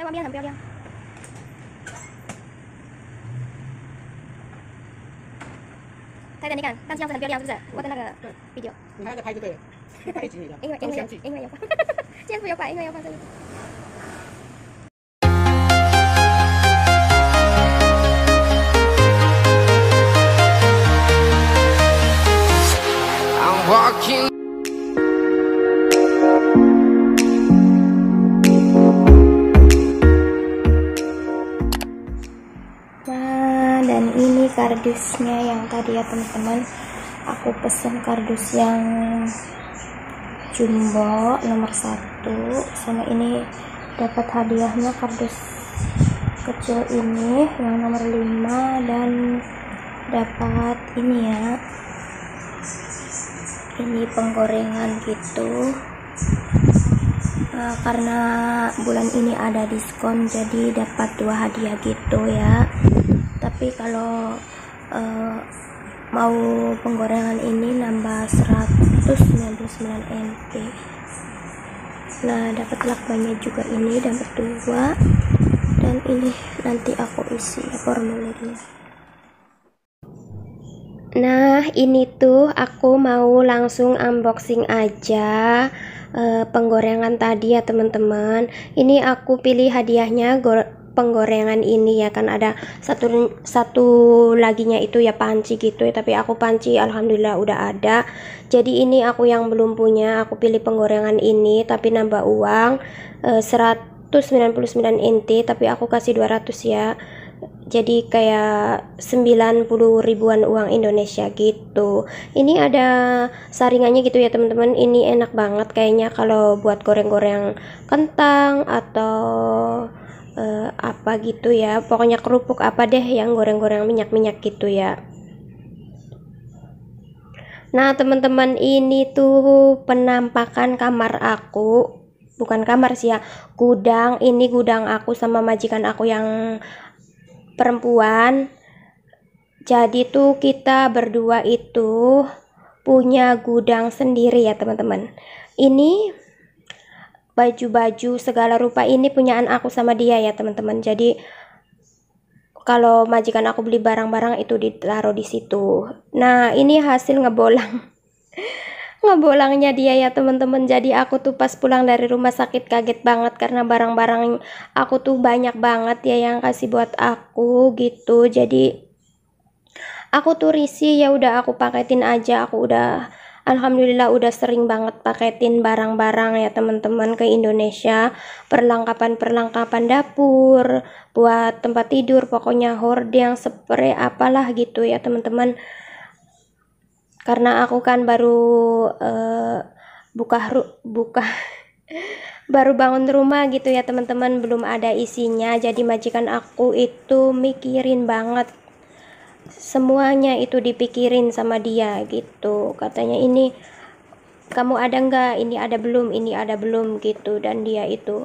哎，王边很漂亮。拍的你看，但是样子很漂亮，是不是？我的那个 video，你还在拍就对了，拍一集你的，因为因为有。因为有放，肩不有摆，因为有放这里。kardusnya yang tadi ya teman-teman. Aku pesen kardus yang jumbo nomor satu. Sama ini dapat hadiahnya kardus kecil ini yang nomor 5 dan dapat ini ya. Ini penggorengan gitu. Nah, karena bulan ini ada diskon jadi dapat dua hadiah gitu ya tapi kalau eh, mau penggorengan ini nambah 199 NT nah dapat lakbannya juga ini dapat dua. Dan ini nanti aku isi ya formulirnya. Nah, ini tuh aku mau langsung unboxing aja eh, penggorengan tadi ya teman-teman. Ini aku pilih hadiahnya penggorengan ini ya kan. Ada satu satu laginya itu ya panci gitu ya tapi aku panci alhamdulillah udah ada. Jadi ini aku yang belum punya, aku pilih penggorengan ini tapi nambah uang eh, 199 NT tapi aku kasih 200 ya. Jadi kayak 90 ribuan uang Indonesia gitu. Ini ada saringannya gitu ya teman-teman. Ini enak banget kayaknya kalau buat goreng-goreng kentang atau eh, apa gitu ya pokoknya kerupuk apa deh yang goreng-goreng minyak-minyak gitu ya Nah, teman-teman, ini tuh penampakan kamar aku. Bukan kamar sih ya, gudang. Ini gudang aku sama majikan aku yang perempuan. Jadi tuh kita berdua itu punya gudang sendiri ya, teman-teman. Ini baju-baju segala rupa ini punyaan aku sama dia ya, teman-teman. Jadi kalau majikan aku beli barang-barang itu ditaruh di situ. Nah, ini hasil ngebolang. Ngebolangnya dia ya teman-teman. Jadi aku tuh pas pulang dari rumah sakit kaget banget karena barang-barang aku tuh banyak banget ya yang kasih buat aku gitu. Jadi aku tuh risih ya udah aku paketin aja. Aku udah Alhamdulillah udah sering banget paketin barang-barang ya teman-teman ke Indonesia. Perlengkapan-perlengkapan dapur buat tempat tidur pokoknya hordeng spray apalah gitu ya teman-teman. Karena aku kan baru eh, buka buka baru bangun rumah gitu ya teman-teman. Belum ada isinya jadi majikan aku itu mikirin banget semuanya itu dipikirin sama dia gitu. Katanya ini kamu ada nggak? Ini ada belum? Ini ada belum? gitu. Dan dia itu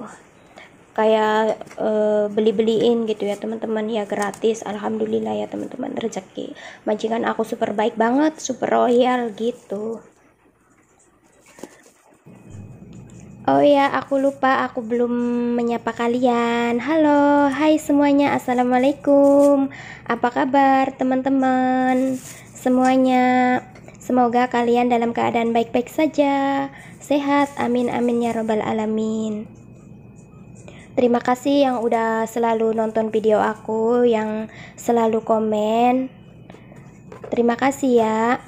kayak eh, beli-beliin gitu ya teman-teman ya gratis. Alhamdulillah ya teman-teman rezeki. Majikan aku super baik banget super royal gitu Oh ya, aku lupa, aku belum menyapa kalian. Halo, hai semuanya, assalamualaikum. Apa kabar, teman-teman? Semuanya, semoga kalian dalam keadaan baik-baik saja, sehat. Amin, amin ya robbal alamin. Terima kasih yang udah selalu nonton video aku, yang selalu komen. Terima kasih ya.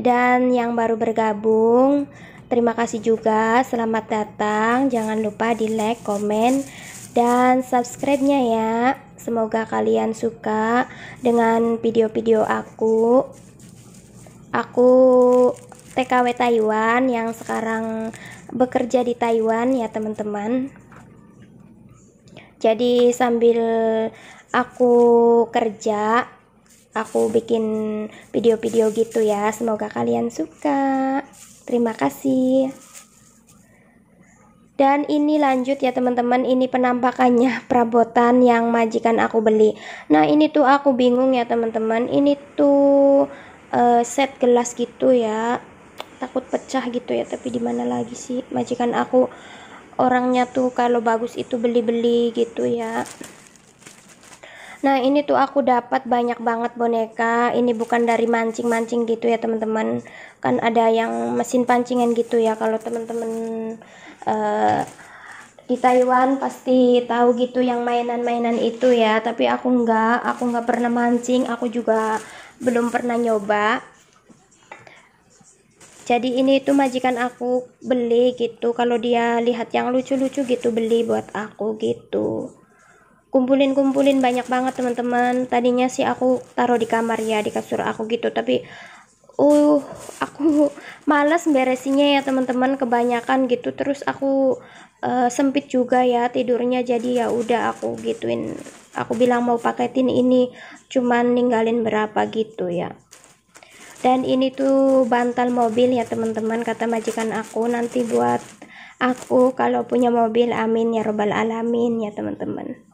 Dan yang baru bergabung, terima kasih juga. Selamat datang. Jangan lupa di like, komen, dan subscribe-nya ya. Semoga kalian suka dengan video-video aku. Aku TKW Taiwan yang sekarang bekerja di Taiwan ya teman-teman. Jadi sambil aku kerja, aku bikin video-video gitu ya. Semoga kalian suka. Terima kasih. Dan ini lanjut ya teman-teman, ini penampakannya perabotan yang majikan aku beli. Nah, ini tuh aku bingung ya teman-teman. Ini tuh eh, set gelas gitu ya. Takut pecah gitu ya, tapi di mana lagi sih majikan aku orangnya tuh kalau bagus itu beli-beli gitu ya Nah ini tuh aku dapat banyak banget boneka. Ini bukan dari mancing-mancing gitu ya teman-teman. Kan ada yang mesin pancingan gitu ya. Kalau teman-teman uh, di Taiwan pasti tahu gitu yang mainan-mainan itu ya. Tapi aku nggak, aku nggak pernah mancing. Aku juga belum pernah nyoba. Jadi ini tuh majikan aku beli gitu. Kalau dia lihat yang lucu-lucu gitu beli buat aku gitu kumpulin-kumpulin banyak banget teman-teman. Tadinya sih aku taruh di kamar ya di kasur aku gitu. Tapi uh aku malas beresinnya ya teman-teman. Kebanyakan gitu. Terus aku uh, sempit juga ya tidurnya. Jadi ya udah aku gituin. Aku bilang mau paketin ini cuman ninggalin berapa gitu ya. Dan ini tuh bantal mobil ya teman-teman kata majikan aku. Nanti buat aku kalau punya mobil amin ya robbal alamin ya teman-teman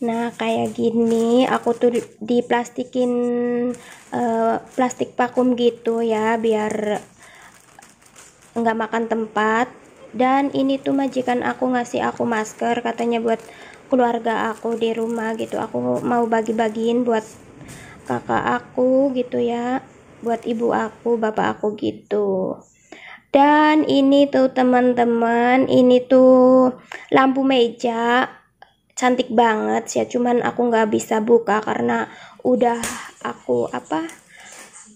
Nah, kayak gini aku tuh diplastikin uh, plastik vakum gitu ya, biar nggak makan tempat. Dan ini tuh majikan aku ngasih aku masker, katanya buat keluarga aku di rumah gitu. Aku mau bagi-bagiin buat kakak aku gitu ya, buat ibu aku, bapak aku gitu. Dan ini tuh teman-teman, ini tuh lampu meja cantik banget ya. Cuman aku nggak bisa buka karena udah aku apa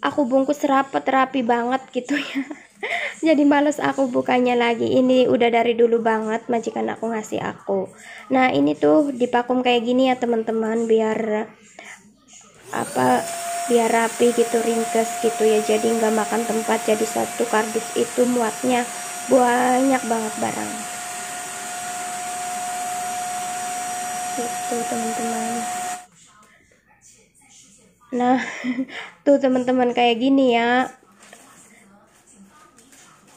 aku bungkus rapet rapi banget gitu ya. Jadi males aku bukanya lagi. Ini udah dari dulu banget majikan aku ngasih aku. Nah ini tuh dipakum kayak gini ya teman-teman biar apa biar rapi gitu ringkes gitu ya. Jadi nggak makan tempat jadi satu kardus itu muatnya banyak banget barang gitu teman-teman. Nah tuh teman-teman kayak gini ya.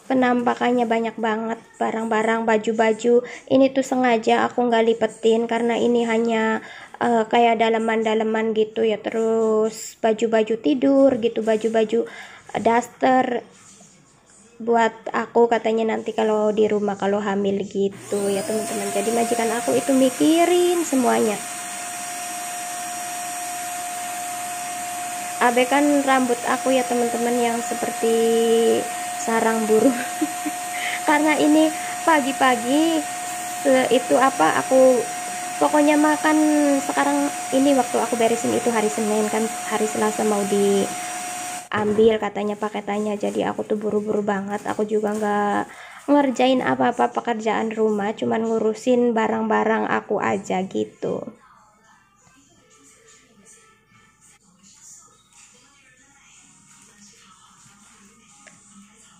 Penampakannya banyak banget. Barang-barang baju-baju. Ini tuh sengaja aku nggak lipetin karena ini hanya uh, kayak daleman-daleman gitu ya. Terus baju-baju tidur gitu baju-baju daster buat aku katanya nanti kalau di rumah kalau hamil gitu ya teman-teman. Jadi majikan aku itu mikirin semuanya. Abekan rambut aku ya teman-teman yang seperti sarang burung. Karena ini pagi-pagi itu apa aku pokoknya makan sekarang ini waktu aku beresin itu hari Senin kan hari Selasa mau di ambil katanya paketannya jadi aku tuh buru-buru banget. Aku juga nggak ngerjain apa-apa pekerjaan rumah cuman ngurusin barang-barang aku aja gitu.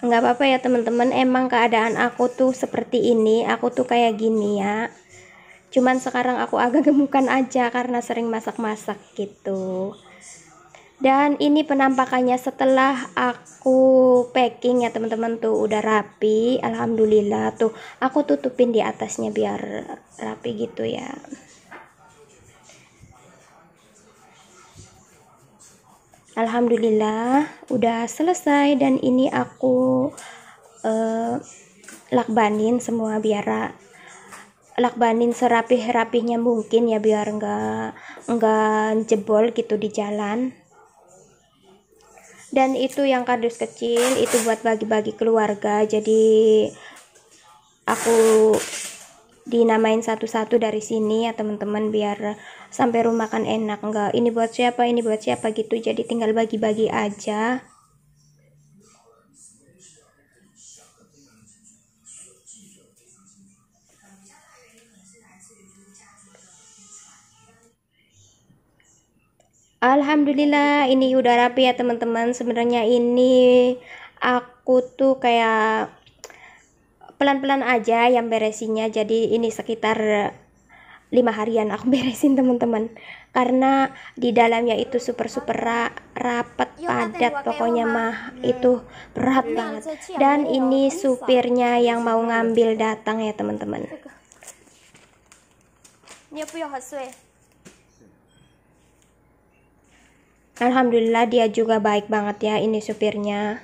Nggak apa-apa ya teman-teman. Emang keadaan aku tuh seperti ini. Aku tuh kayak gini ya. Cuman sekarang aku agak gemukan aja karena sering masak-masak gitu dan ini penampakannya setelah aku packing ya teman-teman. Tuh udah rapi. Alhamdulillah tuh. Aku tutupin di atasnya biar rapi gitu ya. Alhamdulillah udah selesai. Dan ini aku uh, lakbanin semua biar lakbanin serapih-rapihnya mungkin ya biar enggak enggak jebol gitu di jalan dan itu yang kardus kecil itu buat bagi-bagi keluarga. Jadi aku dinamain satu-satu dari sini ya teman-teman biar sampai rumah kan enak. Enggak ini buat siapa ini buat siapa gitu. Jadi tinggal bagi-bagi aja Alhamdulillah ini udah rapi ya teman-teman. Sebenarnya ini aku tuh kayak pelan-pelan aja yang beresinnya. Jadi ini sekitar lima harian aku beresin teman-teman. Karena di dalamnya itu super super ra rapat padat. pokoknya mah itu berat banget. dan ini supirnya yang mau ngambil datang ya teman-teman Alhamdulillah dia juga baik banget ya ini supirnya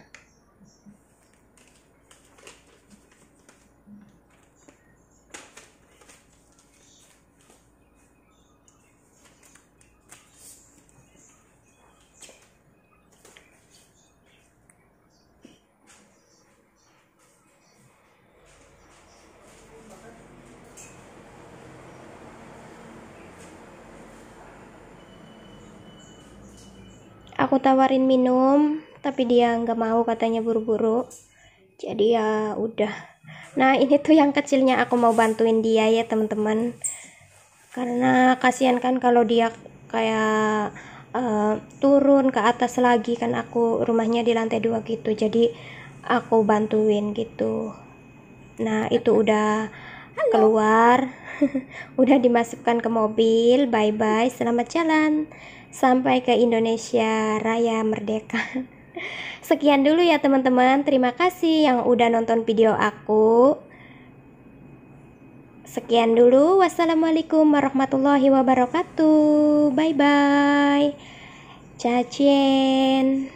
aku tawarin minum tapi dia nggak mau katanya buru-buru. Jadi ya udah. Nah ini tuh yang kecilnya aku mau bantuin dia ya teman-teman. Karena kasihan kan kalau dia kayak uh, turun ke atas lagi kan aku rumahnya di lantai dua gitu. Jadi aku bantuin gitu. Nah itu udah keluar. Udah dimasukkan ke mobil. Bye bye selamat jalan sampai ke Indonesia Raya Merdeka. Sekian dulu ya teman-teman. Terima kasih yang udah nonton video aku. Sekian dulu. Wassalamualaikum warahmatullahi wabarakatuh. Bye bye. Cacien.